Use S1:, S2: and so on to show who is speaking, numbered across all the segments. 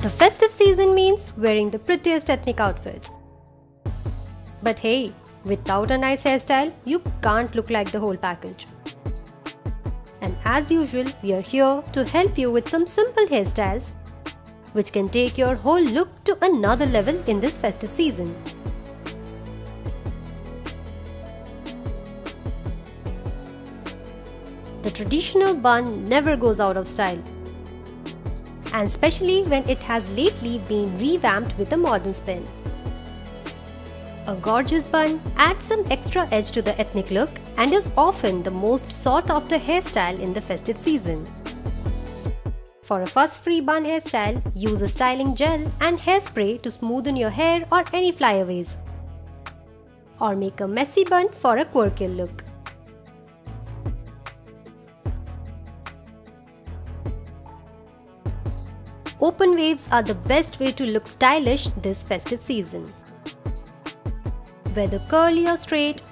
S1: The festive season means wearing the prettiest ethnic outfits. But hey, without a nice hairstyle, you can't look like the whole package. And as usual, we are here to help you with some simple hairstyles which can take your whole look to another level in this festive season. The traditional bun never goes out of style. And especially when it has lately been revamped with a modern spin. A gorgeous bun adds some extra edge to the ethnic look and is often the most sought after hairstyle in the festive season. For a fuss-free bun hairstyle, use a styling gel and hairspray to smoothen your hair or any flyaways. Or make a messy bun for a quirky look. Open waves are the best way to look stylish this festive season. Whether curly or straight,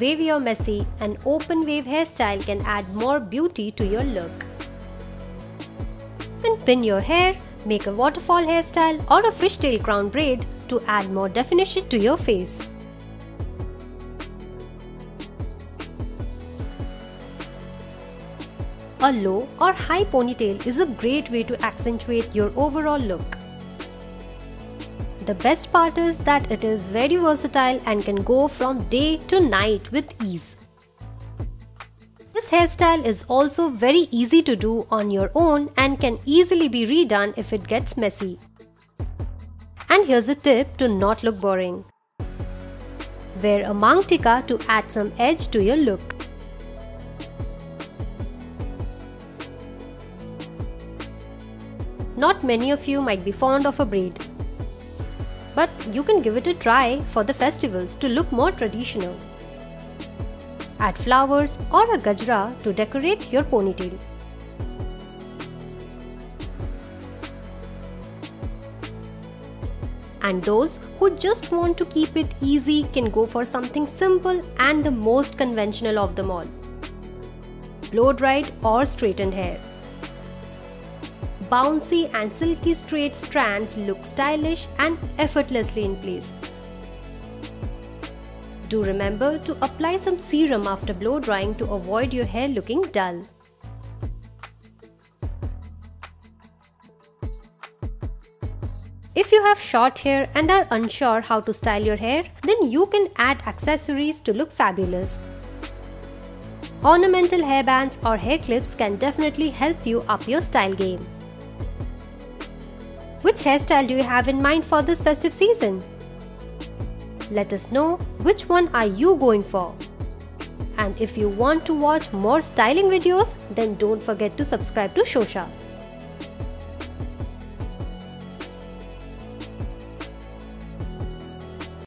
S1: wavy or messy, an open wave hairstyle can add more beauty to your look. You can pin your hair, make a waterfall hairstyle or a fishtail crown braid to add more definition to your face. A low or high ponytail is a great way to accentuate your overall look. The best part is that it is very versatile and can go from day to night with ease. This hairstyle is also very easy to do on your own and can easily be redone if it gets messy. And here's a tip to not look boring. Wear a mang tikka to add some edge to your look. Not many of you might be fond of a braid. But you can give it a try for the festivals to look more traditional. Add flowers or a gajra to decorate your ponytail. And those who just want to keep it easy can go for something simple and the most conventional of them all. Blow dried or straightened hair. Bouncy and silky straight strands look stylish and effortlessly in place. Do remember to apply some serum after blow drying to avoid your hair looking dull. If you have short hair and are unsure how to style your hair, then you can add accessories to look fabulous. Ornamental hairbands or hair clips can definitely help you up your style game. Which hairstyle do you have in mind for this festive season? Let us know which one are you going for. And if you want to watch more styling videos, then don't forget to subscribe to Showsha.